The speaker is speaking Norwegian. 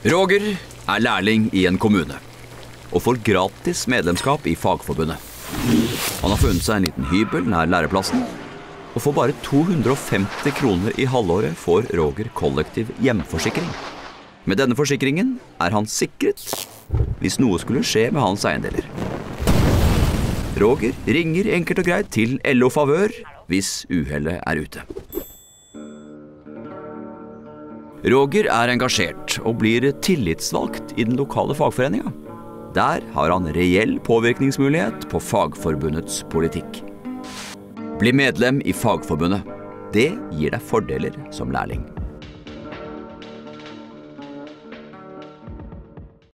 Roger er lærling i en kommune og får gratis medlemskap i Fagforbundet. Han har funnet seg en liten hybel nær læreplassen, og for bare 250 kroner i halvåret får Roger kollektiv hjemforsikring. Med denne forsikringen er han sikret hvis noe skulle skje med hans eiendeler. Roger ringer enkelt og greit til LO Favør hvis uhellet er ute. Roger er engasjert og blir tillitsvalgt i den lokale fagforeninga. Der har han reell påvirkningsmulighet på Fagforbundets politikk. Bli medlem i Fagforbundet. Det gir deg fordeler som lærling.